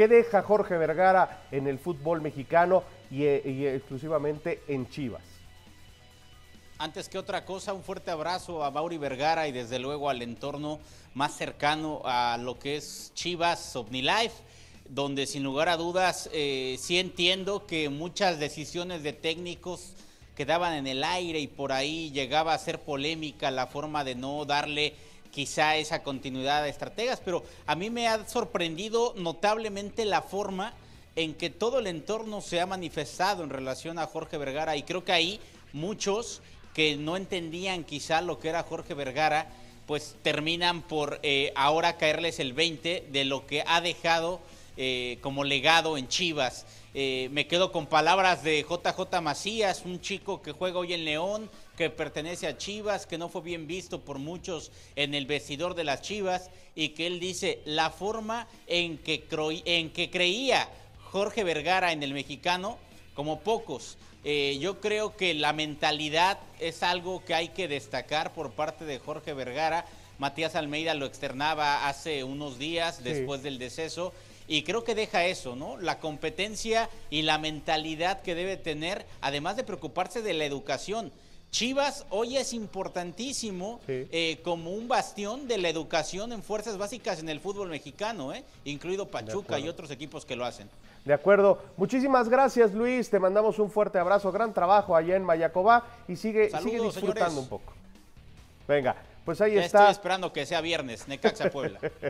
¿Qué deja Jorge Vergara en el fútbol mexicano y, eh, y exclusivamente en Chivas? Antes que otra cosa, un fuerte abrazo a Mauri Vergara y desde luego al entorno más cercano a lo que es Chivas OmniLife, donde sin lugar a dudas eh, sí entiendo que muchas decisiones de técnicos quedaban en el aire y por ahí llegaba a ser polémica la forma de no darle quizá esa continuidad de estrategas, pero a mí me ha sorprendido notablemente la forma en que todo el entorno se ha manifestado en relación a Jorge Vergara y creo que ahí muchos que no entendían quizá lo que era Jorge Vergara, pues terminan por eh, ahora caerles el 20 de lo que ha dejado eh, como legado en Chivas. Eh, me quedo con palabras de JJ Macías, un chico que juega hoy en León, que pertenece a Chivas, que no fue bien visto por muchos en el vestidor de las Chivas, y que él dice, la forma en que, creía Jorge Vergara en el mexicano, como pocos, eh, yo creo que la mentalidad es algo que hay que destacar por parte de Jorge Vergara. Matías Almeida lo externaba hace unos días después del deceso y creo que deja eso, ¿no? La competencia y la mentalidad que debe tener, además de preocuparse de la educación. Chivas hoy es importantísimo eh, como un bastión de la educación en fuerzas básicas en el fútbol mexicano, ¿eh? incluido Pachuca y otros equipos que lo hacen. De acuerdo. Muchísimas gracias, Luis. Te mandamos un fuerte abrazo. Gran trabajo allá en Mayacobá y sigue, sigue disfrutando un poco. Venga, pues ahí está. Estoy esperando que sea viernes, Necaxa Puebla.